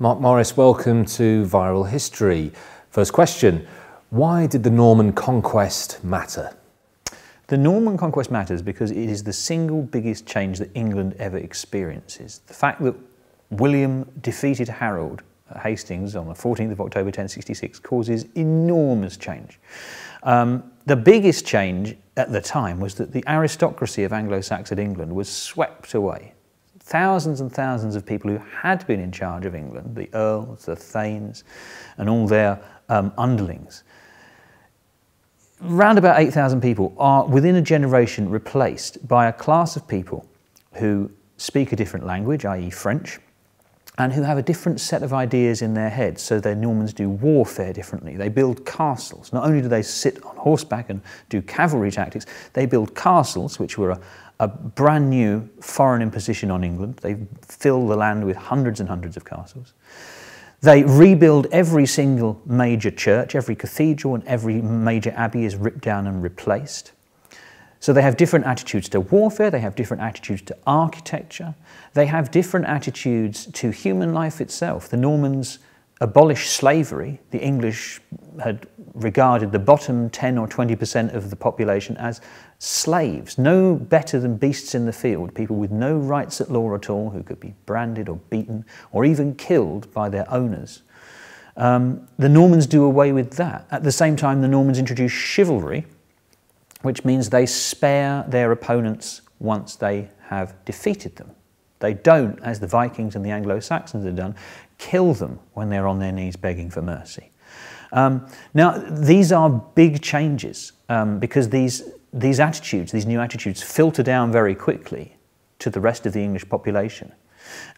Marc Morris, welcome to Viral History. First question Why did the Norman conquest matter? The Norman conquest matters because it is the single biggest change that England ever experiences. The fact that William defeated Harold at Hastings on the 14th of October 1066 causes enormous change. Um, the biggest change at the time was that the aristocracy of Anglo-Saxon England was swept away. Thousands and thousands of people who had been in charge of England, the earls, the thanes, and all their um, underlings, round about 8,000 people are within a generation replaced by a class of people who speak a different language, i.e. French, and who have a different set of ideas in their heads. So their Normans do warfare differently. They build castles. Not only do they sit on horseback and do cavalry tactics, they build castles, which were a, a brand new foreign imposition on England. They fill the land with hundreds and hundreds of castles. They rebuild every single major church, every cathedral and every major abbey is ripped down and replaced. So they have different attitudes to warfare, they have different attitudes to architecture, they have different attitudes to human life itself. The Normans abolished slavery. The English had regarded the bottom 10 or 20% of the population as slaves, no better than beasts in the field, people with no rights at law at all, who could be branded or beaten or even killed by their owners. Um, the Normans do away with that. At the same time, the Normans introduce chivalry, which means they spare their opponents once they have defeated them. They don't, as the Vikings and the Anglo-Saxons had done, kill them when they're on their knees begging for mercy. Um, now, these are big changes um, because these, these attitudes, these new attitudes, filter down very quickly to the rest of the English population.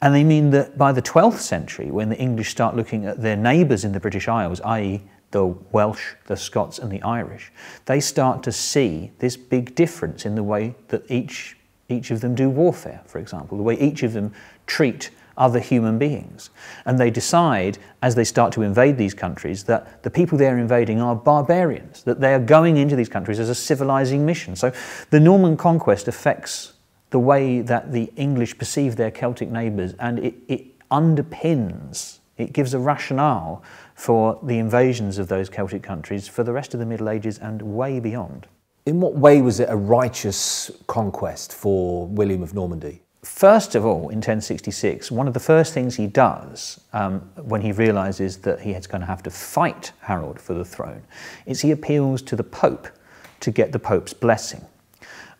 And they mean that by the 12th century, when the English start looking at their neighbours in the British Isles, i.e., the Welsh, the Scots, and the Irish, they start to see this big difference in the way that each, each of them do warfare, for example, the way each of them treat other human beings. And they decide, as they start to invade these countries, that the people they're invading are barbarians, that they are going into these countries as a civilizing mission. So the Norman conquest affects the way that the English perceive their Celtic neighbours, and it, it underpins, it gives a rationale for the invasions of those Celtic countries for the rest of the Middle Ages and way beyond. In what way was it a righteous conquest for William of Normandy? First of all, in 1066, one of the first things he does um, when he realizes that he is going to have to fight Harold for the throne is he appeals to the Pope to get the Pope's blessing.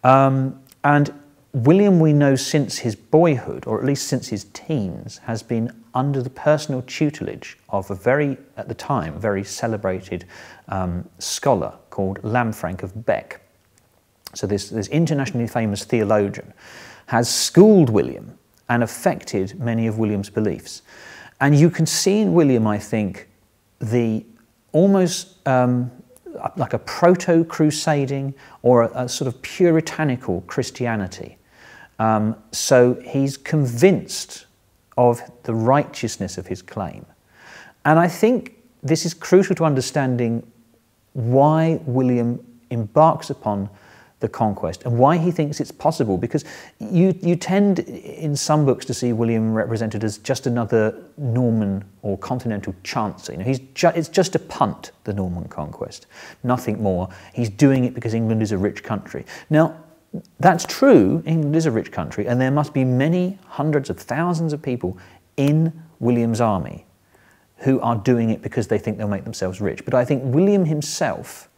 Um, and William, we know since his boyhood, or at least since his teens, has been under the personal tutelage of a very, at the time, very celebrated um, scholar called Lanfranc of Bec. So this, this internationally famous theologian has schooled William and affected many of William's beliefs. And you can see in William, I think, the almost um, like a proto crusading or a, a, sort of puritanical Christianity. Um, so he's convinced of the righteousness of his claim. And I think this is crucial to understanding why William embarks upon the conquest and why he thinks it's possible. Because you, you tend in some books to see William represented as just another Norman or continental chancer. You know, he's ju it's just a punt, the Norman conquest, nothing more. He's doing it because England is a rich country. Now, that's true, England is a rich country, and there must be many hundreds of thousands of people in William's army who are doing it because they think they'll make themselves rich. But I think William himself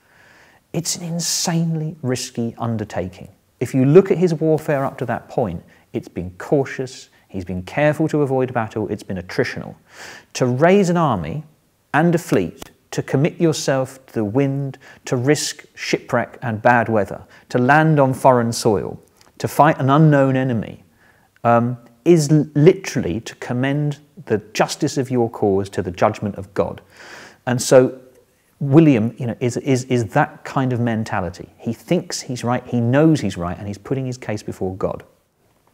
it's an insanely risky undertaking. If you look at his warfare up to that point, it's been cautious, he's been careful to avoid battle, it's been attritional. To raise an army and a fleet, to commit yourself to the wind, to risk shipwreck and bad weather, to land on foreign soil, to fight an unknown enemy, um, is literally to commend the justice of your cause to the judgment of God. And so William you know, is, is, is that kind of mentality. He thinks he's right, he knows he's right, and he's putting his case before God.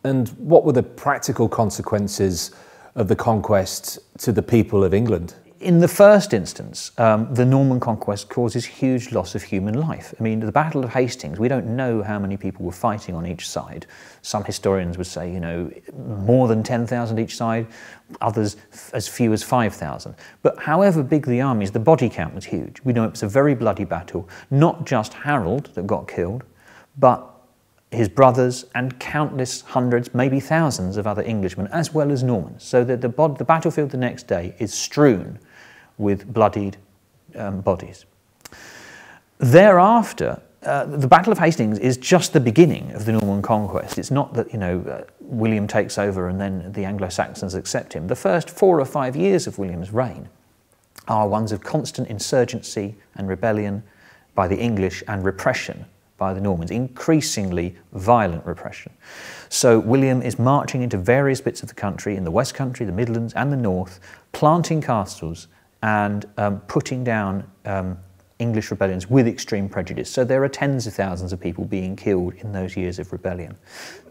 And what were the practical consequences of the conquest to the people of England? In the first instance, um, the Norman conquest causes huge loss of human life. I mean, the Battle of Hastings, we don't know how many people were fighting on each side. Some historians would say, you know, more than 10,000 each side, others as few as 5,000. But however big the armies, the body count was huge. We know it was a very bloody battle, not just Harold that got killed, but his brothers and countless hundreds, maybe thousands of other Englishmen, as well as Normans. So that the, the battlefield the next day is strewn with bloodied um, bodies. Thereafter, uh, the Battle of Hastings is just the beginning of the Norman conquest. It's not that you know uh, William takes over and then the Anglo-Saxons accept him. The first four or five years of William's reign are ones of constant insurgency and rebellion by the English and repression by the Normans, increasingly violent repression. So William is marching into various bits of the country, in the West Country, the Midlands, and the North, planting castles and um, putting down um, English rebellions with extreme prejudice. So there are tens of thousands of people being killed in those years of rebellion.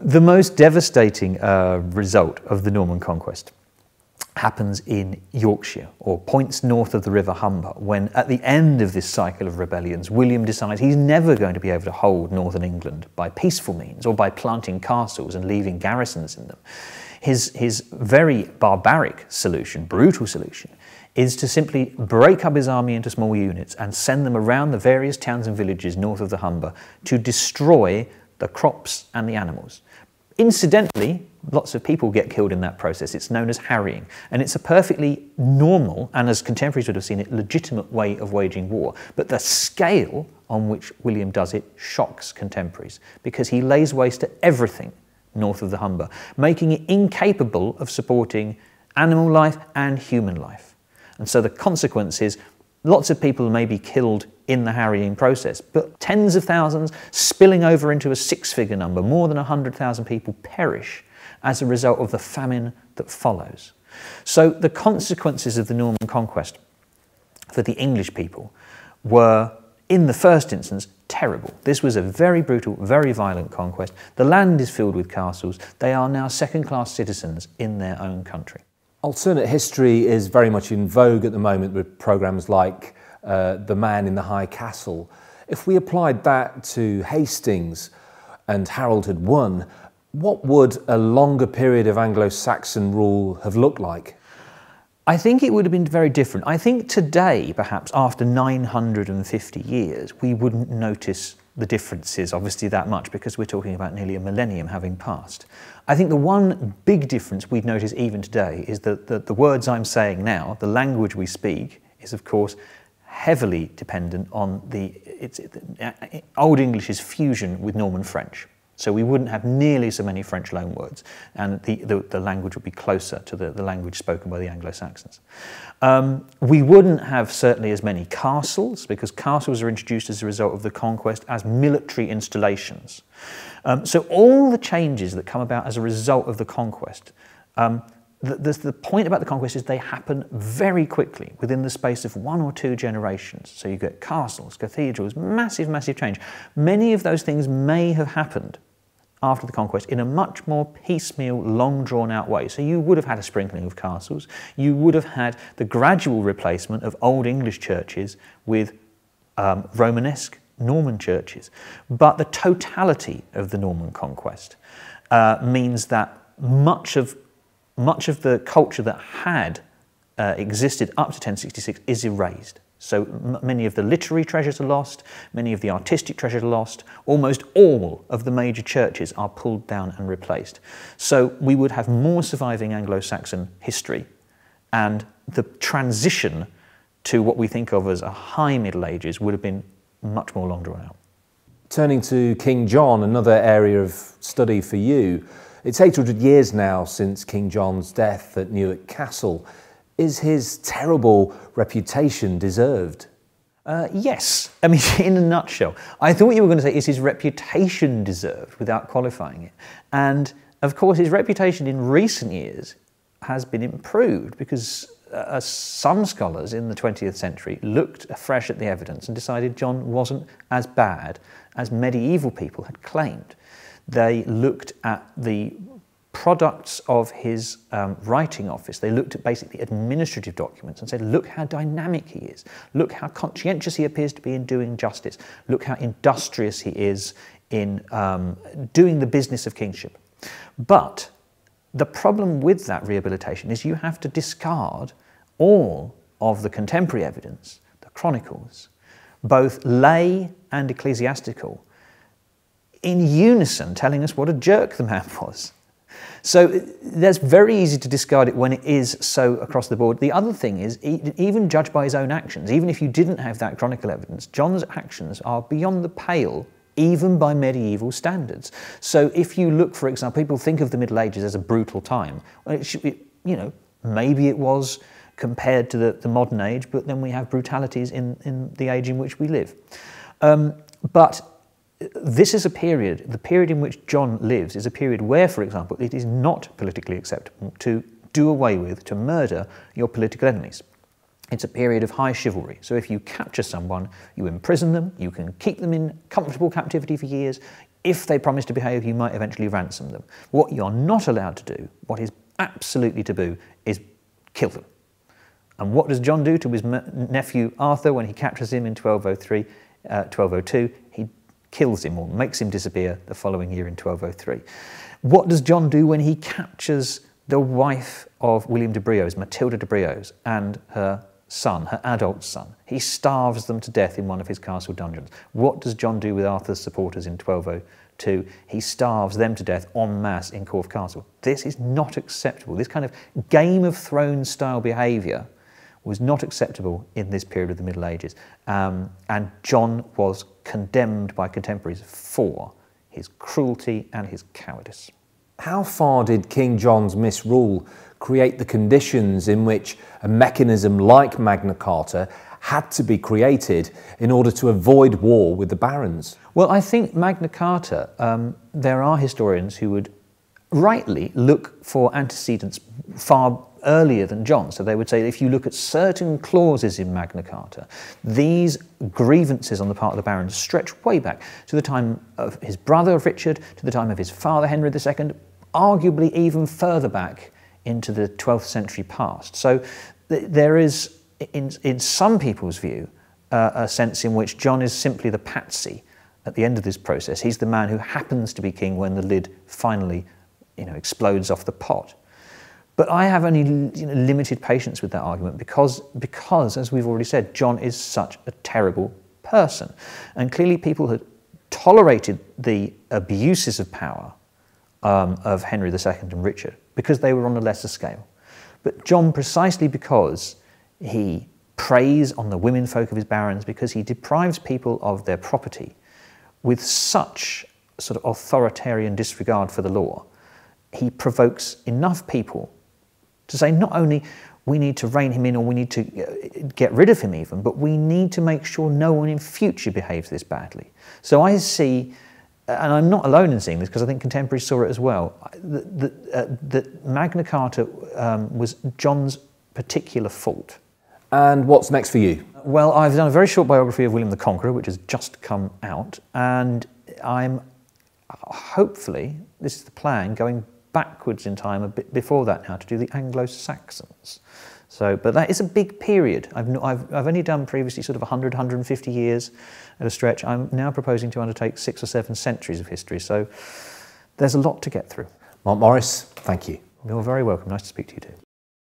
The most devastating uh, result of the Norman conquest happens in Yorkshire, or points north of the River Humber, when at the end of this cycle of rebellions, William decides he's never going to be able to hold northern England by peaceful means or by planting castles and leaving garrisons in them. His, his very barbaric solution, brutal solution, is to simply break up his army into small units and send them around the various towns and villages north of the Humber to destroy the crops and the animals. Incidentally, lots of people get killed in that process. It's known as harrying. And it's a perfectly normal, and as contemporaries would have seen it, legitimate way of waging war. But the scale on which William does it shocks contemporaries because he lays waste to everything north of the Humber, making it incapable of supporting animal life and human life. And so the consequence is lots of people may be killed in the harrying process, but tens of thousands spilling over into a six figure number, more than 100,000 people perish as a result of the famine that follows. So the consequences of the Norman conquest for the English people were, in the first instance, terrible. This was a very brutal, very violent conquest. The land is filled with castles. They are now second class citizens in their own country. Alternate history is very much in vogue at the moment with programs like uh, The Man in the High Castle. If we applied that to Hastings and Harold had won, what would a longer period of Anglo Saxon rule have looked like? I think it would have been very different. I think today, perhaps after 950 years, we wouldn't notice the differences obviously that much because we're talking about nearly a millennium having passed. I think the one big difference we'd notice even today is that the, the words I'm saying now, the language we speak, is of course heavily dependent on the it's, Old English's fusion with Norman French. So we wouldn't have nearly so many French loanwords, and the, the, the language would be closer to the, the language spoken by the Anglo-Saxons. Um, we wouldn't have certainly as many castles, because castles are introduced as a result of the conquest as military installations. Um, so all the changes that come about as a result of the conquest um, the, the, the, point about the conquest is they happen very quickly within the space of one or two generations. So you get castles, cathedrals, massive, massive change. Many of those things may have happened after the conquest in a much more piecemeal, long drawn out way. So you would have had a sprinkling of castles, you would have had the gradual replacement of Old English churches with um, Romanesque Norman churches. But the totality of the Norman conquest uh, means that much of much of the culture that had uh, existed up to 1066 is erased. So many of the literary treasures are lost, many of the artistic treasures are lost, almost all of the major churches are pulled down and replaced. So we would have more surviving Anglo-Saxon history and the transition to what we think of as a high Middle Ages would have been much more long drawn out. Turning to King John, another area of study for you, it's 800 years now since King John's death at Newark Castle. Is his terrible reputation deserved? Uh, yes. I mean, in a nutshell, I thought you were going to say, is his reputation deserved without qualifying it? And of course, his reputation in recent years has been improved because uh, some scholars in the 20th century looked afresh at the evidence and decided John wasn't as bad as medieval people had claimed. They looked at the products of his um, writing office. They looked at basically administrative documents and said, look how dynamic he is. Look how conscientious he appears to be in doing justice. Look how industrious he is in um, doing the business of kingship. But the problem with that rehabilitation is you have to discard all of the contemporary evidence, the chronicles, both lay and ecclesiastical, in unison telling us what a jerk the man was. So that's very easy to discard it when it is so across the board. The other thing is, even judged by his own actions, even if you didn't have that chronicle evidence, John's actions are beyond the pale even by medieval standards. So if you look, for example, people think of the Middle Ages as a brutal time. It should, it, you know, maybe it was compared to the, the, modern age, but then we have brutalities in, in the age in which we live. Um, but this is a period, the period in which John lives is a period where, for example, it is not politically acceptable to do away with, to murder your political enemies. It's a period of high chivalry. So if you capture someone, you imprison them, you can keep them in comfortable captivity for years. If they promise to behave, you might eventually ransom them. What you're not allowed to do, what is absolutely taboo, is kill them. And what does John do to his nephew Arthur when he captures him in 1203, uh, 1202? Kills him or makes him disappear the following year in 1203. What does John do when he captures the wife of William de Braose, Matilda de Braose, and her son, her adult son? He starves them to death in one of his castle dungeons. What does John do with Arthur's supporters in 1202? He starves them to death en masse in Corfe Castle. This is not acceptable. This kind of Game of Thrones style behaviour was not acceptable in this period of the Middle Ages. Um, and John was condemned by contemporaries for his cruelty and his cowardice. How far did King John's misrule create the conditions in which a mechanism like Magna Carta had to be created in order to avoid war with the barons? Well, I think Magna Carta, um, there are historians who would rightly look for antecedents far earlier than John. So they would say if you look at certain clauses in Magna Carta, these grievances on the part of the barons stretch way back to the time of his brother Richard, to the time of his father Henry II, arguably even further back into the 12th century past. So th there is, in, in some people's view, uh, a sense in which John is simply the patsy at the end of this process. He's the man who happens to be king when the lid finally you know, explodes off the pot. But I have only you know, limited patience with that argument because, because, as we've already said, John is such a terrible person. And clearly, people had tolerated the abuses of power um, of Henry II and Richard because they were on a lesser scale. But John, precisely because he preys on the women folk of his barons, because he deprives people of their property with such sort of authoritarian disregard for the law, he provokes enough people to say not only we need to rein him in or we need to uh, get rid of him even, but we need to make sure no one in future behaves this badly. So I see, and I'm not alone in seeing this because I think contemporaries saw it as well, that, that, uh, that Magna Carta um, was John's particular fault. And what's next for you? Well, I've done a very short biography of William the Conqueror, which has just come out, and I'm hopefully, this is the plan, going backwards in time a bit before that now to do the Anglo-Saxons. So, but that is a big period. I've, I've, I've only done previously sort of 100, 150 years at a stretch. I'm now proposing to undertake six or seven centuries of history. So there's a lot to get through. Marc Morris, thank you. You're very welcome. Nice to speak to you too.